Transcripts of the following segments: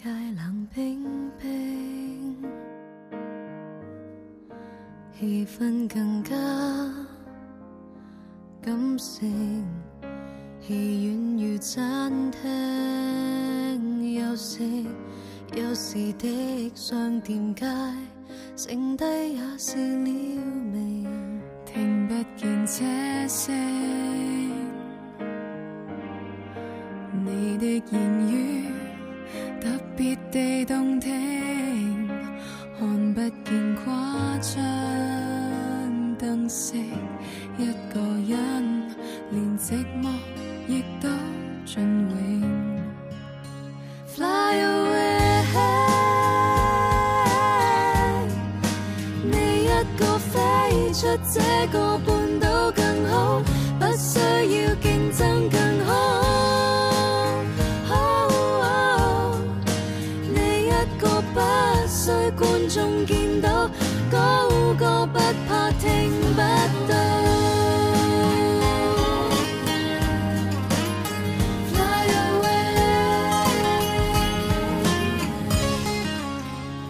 街冷冰冰，气氛更加感性。戏院与餐厅休息、休市的商店街，剩低也是了名，听不见车声，你的烟。别地动听，看不见夸张灯饰，一个人连寂寞亦都隽永。Fly away，你一个飞出这个。中见到高歌，不怕听不到。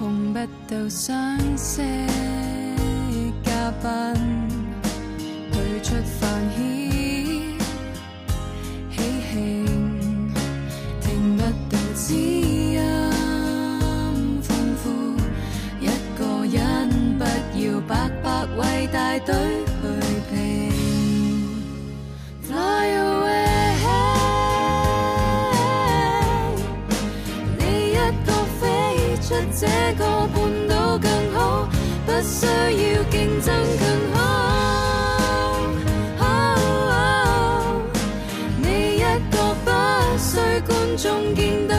碰不相识嘉宾，退出饭圈。堆去避。f l y away。你一个飞出这个半岛更好，不需要竞争更好。你一个不需观众见到。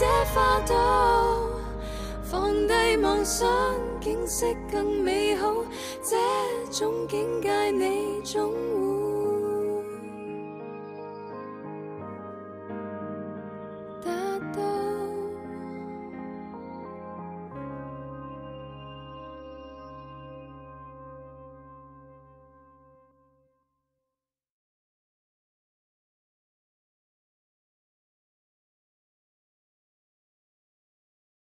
这花朵，放低妄想，景色更美好。这种境界，你总会。